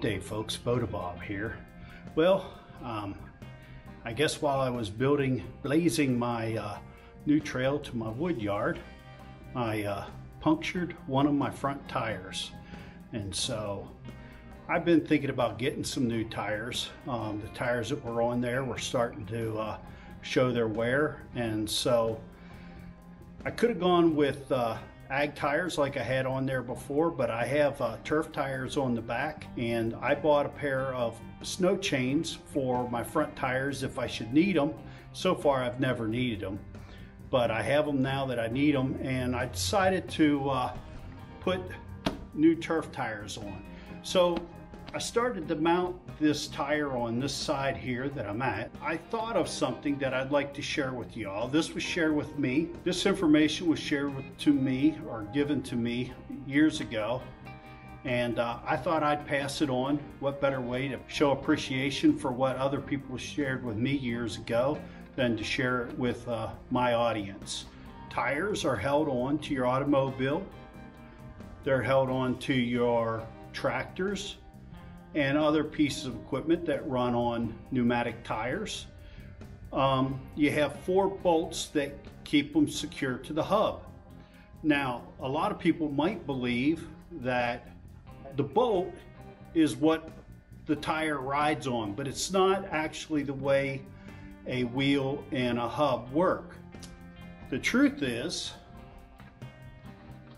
Good day folks, Bota Bob here. Well, um, I guess while I was building, blazing my uh, new trail to my wood yard, I uh, punctured one of my front tires. And so I've been thinking about getting some new tires. Um, the tires that were on there were starting to uh, show their wear. And so I could have gone with uh, ag tires like I had on there before, but I have uh, turf tires on the back and I bought a pair of snow chains for my front tires if I should need them. So far I've never needed them, but I have them now that I need them and I decided to uh, put new turf tires on. So I started to mount this tire on this side here that I'm at. I thought of something that I'd like to share with y'all. This was shared with me. This information was shared with, to me or given to me years ago. And uh, I thought I'd pass it on. What better way to show appreciation for what other people shared with me years ago than to share it with uh, my audience. Tires are held on to your automobile. They're held on to your tractors, and other pieces of equipment that run on pneumatic tires. Um, you have four bolts that keep them secure to the hub. Now, a lot of people might believe that the bolt is what the tire rides on, but it's not actually the way a wheel and a hub work. The truth is,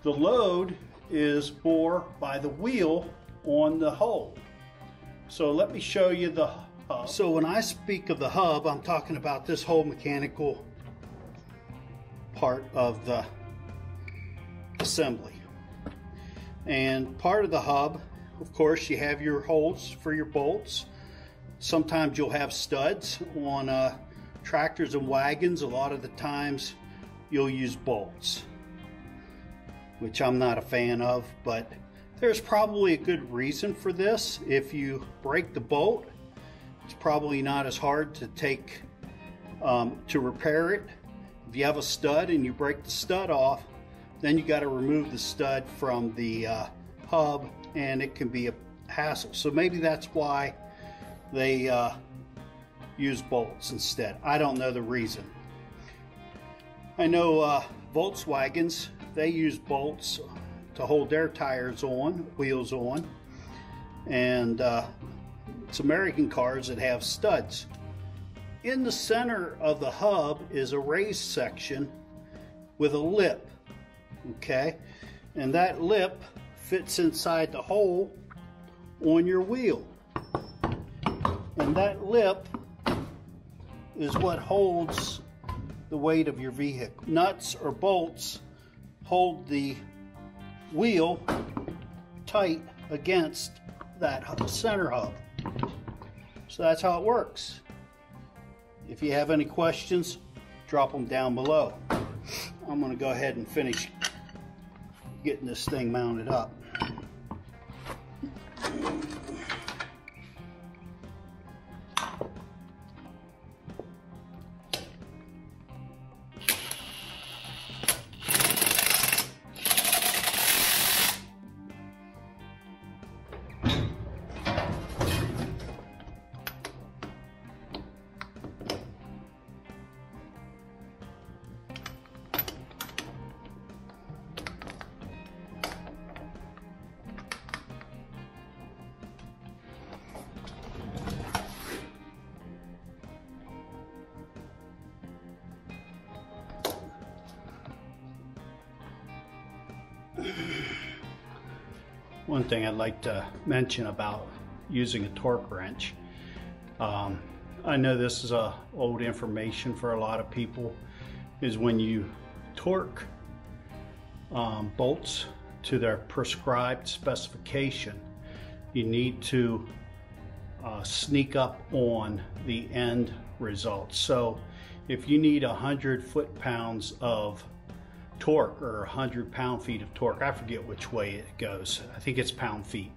the load is bore by the wheel on the hole. So let me show you the hub. So when I speak of the hub, I'm talking about this whole mechanical part of the assembly. And part of the hub, of course, you have your holes for your bolts. Sometimes you'll have studs on uh, tractors and wagons. A lot of the times you'll use bolts, which I'm not a fan of, but there's probably a good reason for this. If you break the bolt, it's probably not as hard to take um, to repair it. If you have a stud and you break the stud off, then you got to remove the stud from the uh, hub and it can be a hassle. So maybe that's why they uh, use bolts instead. I don't know the reason. I know uh, Volkswagens, they use bolts to hold their tires on, wheels on. And uh, it's American cars that have studs. In the center of the hub is a raised section with a lip, okay? And that lip fits inside the hole on your wheel. And that lip is what holds the weight of your vehicle. Nuts or bolts hold the wheel tight against that center hub. So that's how it works. If you have any questions, drop them down below. I'm going to go ahead and finish getting this thing mounted up. One thing I'd like to mention about using a torque wrench. Um, I know this is old information for a lot of people is when you torque um, bolts to their prescribed specification you need to uh, sneak up on the end result so if you need 100 foot-pounds of torque or 100 pound-feet of torque. I forget which way it goes. I think it's pound-feet.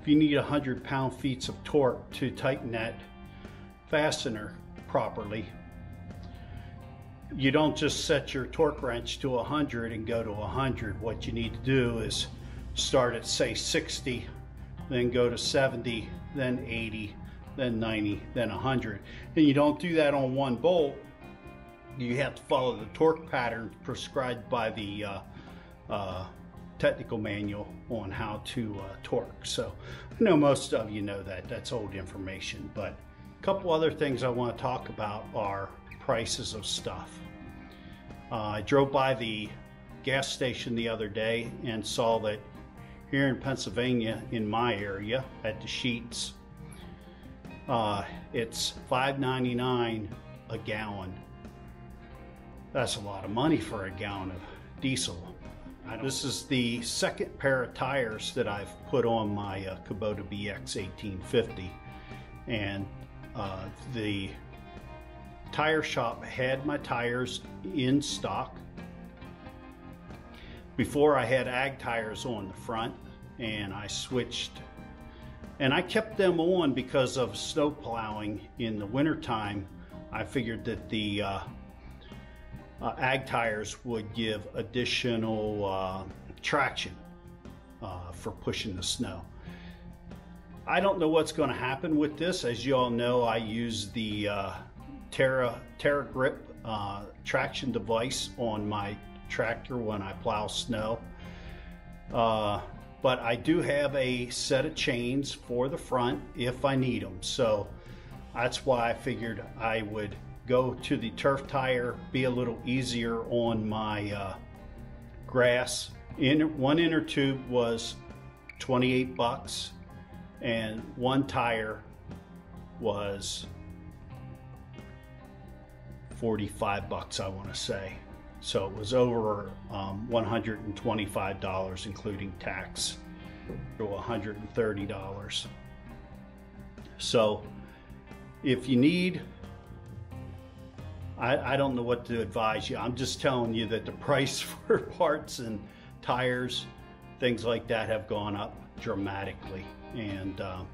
If you need 100 pound-feet of torque to tighten that fastener properly, you don't just set your torque wrench to 100 and go to 100. What you need to do is start at say 60, then go to 70, then 80, then 90, then 100. And you don't do that on one bolt. You have to follow the torque pattern prescribed by the uh, uh, technical manual on how to uh, torque. So I know most of you know that. That's old information. But a couple other things I want to talk about are prices of stuff. Uh, I drove by the gas station the other day and saw that here in Pennsylvania, in my area, at the Sheetz, uh, it's $5.99 a gallon. That's a lot of money for a gallon of diesel. This is the second pair of tires that I've put on my uh, Kubota BX 1850. And uh, the tire shop had my tires in stock. Before I had ag tires on the front and I switched and I kept them on because of snow plowing in the wintertime. I figured that the uh, uh, ag tires would give additional uh, traction uh, for pushing the snow. I don't know what's going to happen with this. As you all know, I use the uh, Terra, Terra Grip uh, traction device on my tractor when I plow snow. Uh, but I do have a set of chains for the front if I need them. So that's why I figured I would go to the turf tire, be a little easier on my uh, grass. In, one inner tube was 28 bucks and one tire was 45 bucks I want to say. So it was over um, $125 including tax to $130. So if you need I, I don't know what to advise you. I'm just telling you that the price for parts and tires, things like that have gone up dramatically. And um,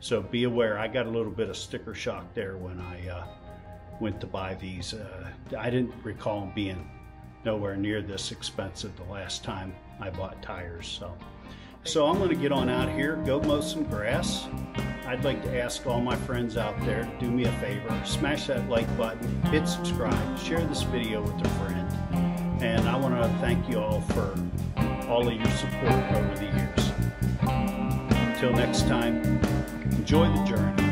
so be aware, I got a little bit of sticker shock there when I uh, went to buy these. Uh, I didn't recall them being nowhere near this expensive the last time I bought tires. So, so I'm gonna get on out here, go mow some grass. I'd like to ask all my friends out there to do me a favor, smash that like button, hit subscribe, share this video with a friend. And I want to thank you all for all of your support over the years. Until next time, enjoy the journey.